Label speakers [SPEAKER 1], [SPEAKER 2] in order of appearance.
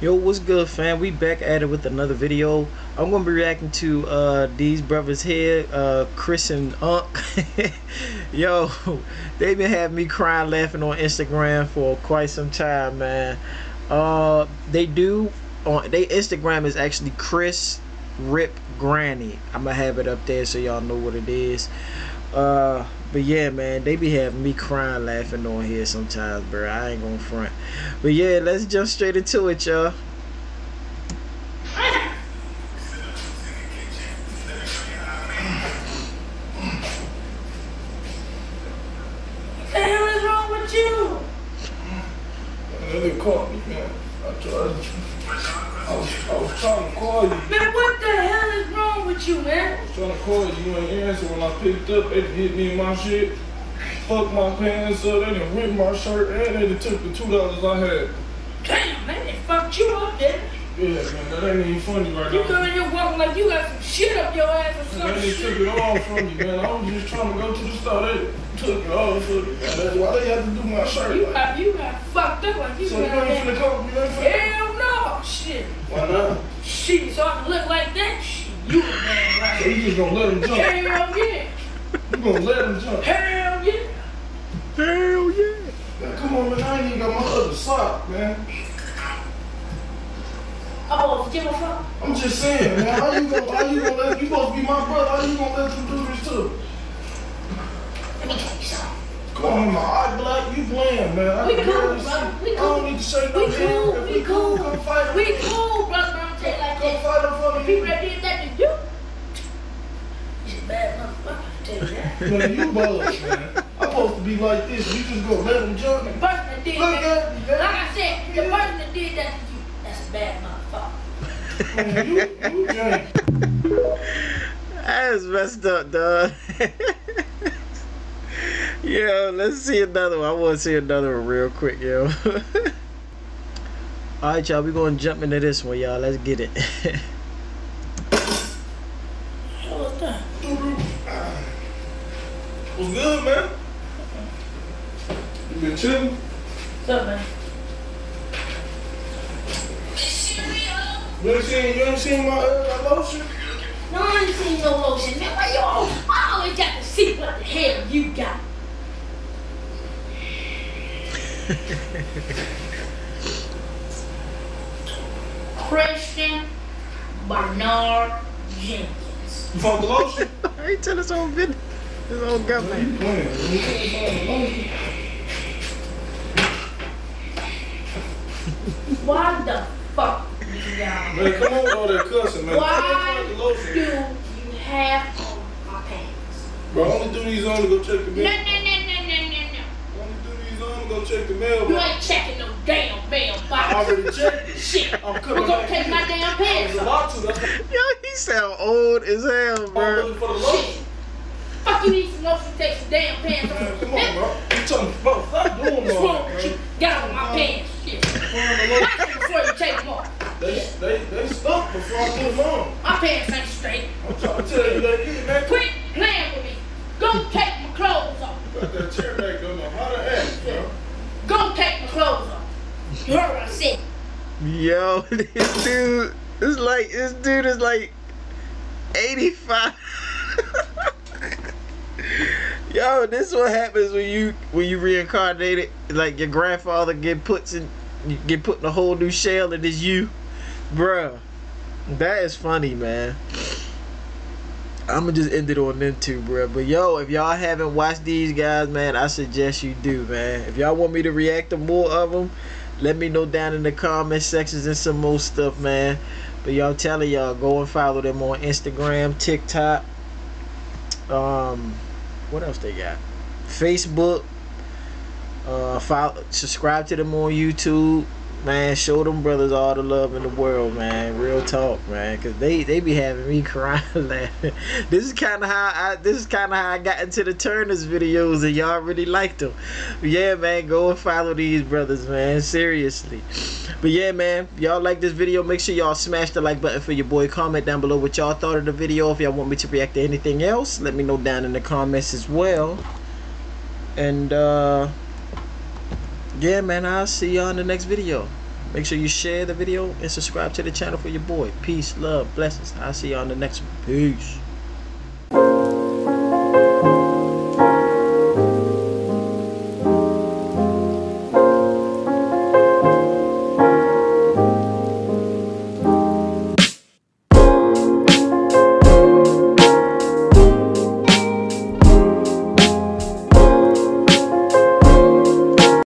[SPEAKER 1] Yo, what's good, fam? We back at it with another video. I'm gonna be reacting to uh, these brothers here, uh, Chris and Unc. Yo, they been having me crying, laughing on Instagram for quite some time, man. Uh, they do on they Instagram is actually Chris Rip Granny. I'm gonna have it up there so y'all know what it is. Uh, but yeah, man, they be having me crying, laughing on here sometimes, bro. I ain't gonna front. But yeah, let's jump straight into it, y'all.
[SPEAKER 2] the hell is wrong with you?
[SPEAKER 3] They caught me, man. I tried. I was, I was trying to call you.
[SPEAKER 2] Man, what the hell is wrong with you, man?
[SPEAKER 3] I was trying to call you. You ain't answer. When I picked up, they hit me in my shit. Fuck my pants up. They done ripped my shirt and they done took the two dollars I had.
[SPEAKER 2] Damn, man, they fucked you up, then.
[SPEAKER 3] Yeah, man, that ain't even funny right
[SPEAKER 2] You
[SPEAKER 3] now.
[SPEAKER 2] coming here walking like you got some shit up your ass or
[SPEAKER 3] Man,
[SPEAKER 2] some
[SPEAKER 3] they took it all from you, man. I was just trying to go to the store. They took it all from me. Man, that's why they had to do my shirt.
[SPEAKER 2] You
[SPEAKER 3] Like,
[SPEAKER 2] got, you got fucked up like you
[SPEAKER 3] so you
[SPEAKER 2] got
[SPEAKER 3] ain't finna come? You ain't finna?
[SPEAKER 2] Hell no, shit.
[SPEAKER 3] Why not?
[SPEAKER 2] Shit, so I can look like that? Shit, you a man
[SPEAKER 3] So
[SPEAKER 2] right
[SPEAKER 3] you just gonna let them jump?
[SPEAKER 2] Hell yeah.
[SPEAKER 3] You gonna let him jump?
[SPEAKER 2] Hell yeah.
[SPEAKER 1] Hell yeah.
[SPEAKER 3] Man, come on, man. I ain't even got my other sock, man.
[SPEAKER 2] Oh, give a fuck.
[SPEAKER 3] I'm just saying, man. How you gonna, how you gonna let, you supposed to be my brother. How you gonna let them do this too?
[SPEAKER 2] Let me tell you something.
[SPEAKER 3] Come on, my eye black, you playing, man. I
[SPEAKER 2] We cool, brother.
[SPEAKER 3] see.
[SPEAKER 2] We
[SPEAKER 3] I don't need to say
[SPEAKER 2] We
[SPEAKER 3] no
[SPEAKER 2] cool,
[SPEAKER 3] If
[SPEAKER 2] we cool.
[SPEAKER 3] Come fight
[SPEAKER 2] We cool, brother. I'm tell you like
[SPEAKER 3] Come
[SPEAKER 2] this.
[SPEAKER 3] fight up for
[SPEAKER 2] The people that did that to you, you a bad motherfucker. I tell you that.
[SPEAKER 3] Man, you bullshit, man. I'm supposed to be like this. You just gonna let them jump
[SPEAKER 2] The
[SPEAKER 3] me.
[SPEAKER 2] person that did
[SPEAKER 3] Look
[SPEAKER 2] that,
[SPEAKER 3] at me,
[SPEAKER 2] like. I said, the person that did that to you, that's a bad motherfucker.
[SPEAKER 3] Man, you, you jank.
[SPEAKER 1] That's messed up, dog. yo, let's see another one. I want to see another one real quick, yo. All right, y'all. We gonna jump into this one, y'all. Let's get it.
[SPEAKER 2] Hell what's that?
[SPEAKER 3] What's good, man? You been chilling?
[SPEAKER 2] What's up, man?
[SPEAKER 3] You ain't seen, you ain't seen my, uh, my lotion?
[SPEAKER 2] No, I ain't seen no lotion, man. Why you always, I always got to see what the hell you got. Christian Bernard Jenkins.
[SPEAKER 3] You want the lotion?
[SPEAKER 1] I ain't tell his own video. His own government.
[SPEAKER 3] You playing. You can't find the.
[SPEAKER 2] Why the fuck you got
[SPEAKER 3] Man, come on with all that cussing, man.
[SPEAKER 2] Why
[SPEAKER 3] Come on, find the
[SPEAKER 2] do you have on my pants?
[SPEAKER 3] Bro, only do these on to go check the mail.
[SPEAKER 2] No, no,
[SPEAKER 3] mail.
[SPEAKER 2] no, no, no, no, no.
[SPEAKER 3] Only do these on to go check the mail.
[SPEAKER 2] You ain't checking no damn
[SPEAKER 3] I
[SPEAKER 2] mailbox.
[SPEAKER 3] already checked it.
[SPEAKER 2] Shit,
[SPEAKER 3] I'm
[SPEAKER 2] I'm
[SPEAKER 3] coming
[SPEAKER 2] gonna take my damn pants off.
[SPEAKER 3] lot to that.
[SPEAKER 1] Yo, he sound old as hell,
[SPEAKER 3] I'm
[SPEAKER 1] bro.
[SPEAKER 3] looking for the lotion.
[SPEAKER 2] Fuck you need some lotion to take some damn pants
[SPEAKER 3] Man,
[SPEAKER 2] off.
[SPEAKER 3] come on, bro. You telling bro, stop doing
[SPEAKER 2] What's
[SPEAKER 3] all
[SPEAKER 2] wrong
[SPEAKER 3] that,
[SPEAKER 2] with you?
[SPEAKER 3] man.
[SPEAKER 2] Get out of my pants. Shit.
[SPEAKER 3] Find the lotion.
[SPEAKER 2] Wash them before you take them off.
[SPEAKER 3] They, they, they stuck before I put them on.
[SPEAKER 2] My pants ain't straight.
[SPEAKER 3] I'm trying to tell you that kid, man.
[SPEAKER 2] Quit playing with me. Go take my clothes off.
[SPEAKER 3] Got that chair back, don't know how to act, bro.
[SPEAKER 2] Go take my clothes off. You heard what I said.
[SPEAKER 1] Yo, this dude is like this dude is like 85. Yo, this is what happens when you when you reincarnated. Like your grandfather get puts in get put in a whole new shell and it's you. Bruh. That is funny, man. I'ma just end it on them two, bruh. But yo, if y'all haven't watched these guys, man, I suggest you do, man. If y'all want me to react to more of them, let me know down in the comment sections and some more stuff, man. But y'all telling y'all go and follow them on Instagram, TikTok. Um, what else they got? Facebook. Uh, follow, subscribe to them on YouTube. Man, show them brothers all the love in the world, man. Real talk, man, cause they they be having me crying laughing. This is kind of how I this is kind of how I got into the Turners videos, and y'all really liked them. Yeah, man, go and follow these brothers, man. Seriously. But yeah, man, y'all like this video, make sure y'all smash the like button for your boy. Comment down below what y'all thought of the video. If y'all want me to react to anything else, let me know down in the comments as well. And uh yeah, man, I'll see y'all in the next video. Make sure you share the video and subscribe to the channel for your boy. Peace, love, blessings. I'll see y'all on the next one. Peace.